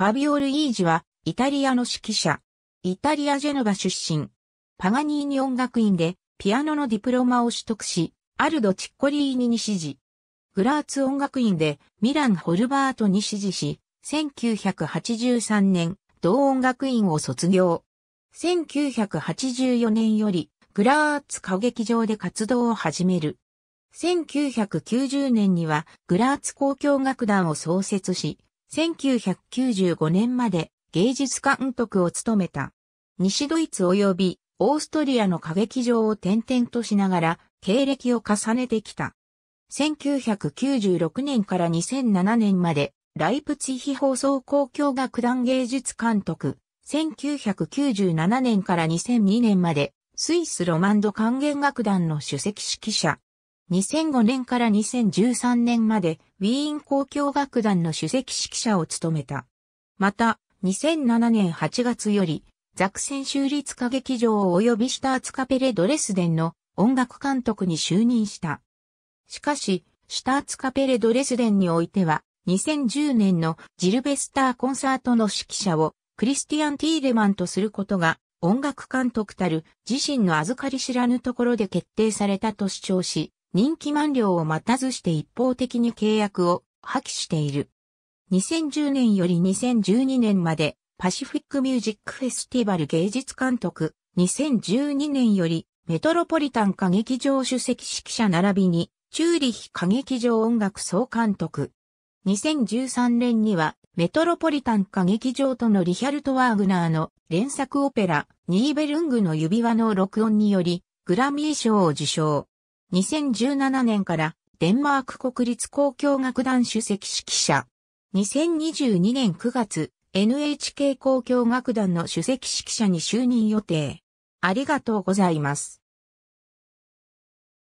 ファビオ・ルイージは、イタリアの指揮者。イタリア・ジェノバ出身。パガニーニ音楽院で、ピアノのディプロマを取得し、アルド・チッコリーニに指示。グラーツ音楽院で、ミラン・ホルバートに指示し、1983年、同音楽院を卒業。1984年より、グラーツ歌劇場で活動を始める。1990年には、グラーツ交響楽団を創設し、1995年まで芸術監督を務めた。西ドイツ及びオーストリアの歌劇場を転々としながら経歴を重ねてきた。1996年から2007年までライプツィヒ放送交響楽団芸術監督。1997年から2002年までスイスロマンド管弦楽団の首席指揮者。2005年から2013年までウィーン交響楽団の首席指揮者を務めた。また、2007年8月より、ザクセン州立歌劇場及びシュターツカペレドレスデンの音楽監督に就任した。しかし、シュターツカペレドレスデンにおいては、2010年のジルベスターコンサートの指揮者をクリスティアン・ティーレマンとすることが音楽監督たる自身の預かり知らぬところで決定されたと主張し、人気満了を待たずして一方的に契約を破棄している。2010年より2012年までパシフィックミュージックフェスティバル芸術監督、2012年よりメトロポリタン歌劇場主席指揮者並びにチューリヒ歌劇場音楽総監督。2013年にはメトロポリタン歌劇場とのリヒャルト・ワーグナーの連作オペラニーベルングの指輪の録音によりグラミー賞を受賞。2017年からデンマーク国立交響楽団主席指揮者。2022年9月、NHK 交響楽団の主席指揮者に就任予定。ありがとうございます。